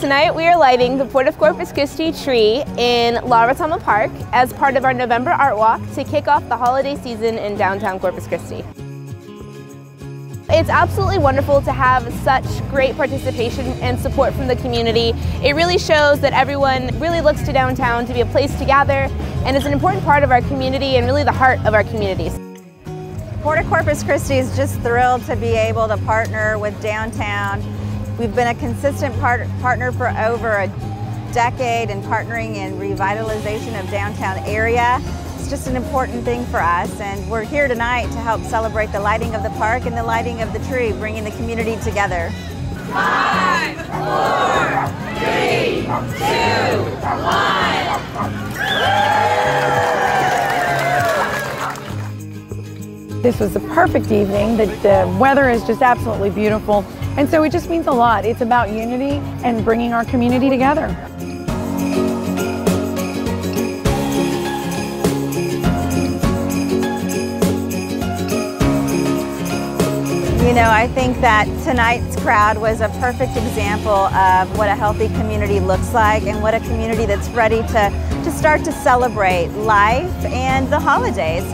Tonight we are lighting the Port of Corpus Christi tree in La Retama Park as part of our November Art Walk to kick off the holiday season in downtown Corpus Christi. It's absolutely wonderful to have such great participation and support from the community. It really shows that everyone really looks to downtown to be a place to gather and is an important part of our community and really the heart of our communities. Port of Corpus Christi is just thrilled to be able to partner with downtown. We've been a consistent part partner for over a decade in partnering in revitalization of downtown area. It's just an important thing for us and we're here tonight to help celebrate the lighting of the park and the lighting of the tree, bringing the community together. Five, four, three, two, one. This was a perfect evening. The, the weather is just absolutely beautiful. And so it just means a lot. It's about unity and bringing our community together. You know, I think that tonight's crowd was a perfect example of what a healthy community looks like and what a community that's ready to, to start to celebrate life and the holidays.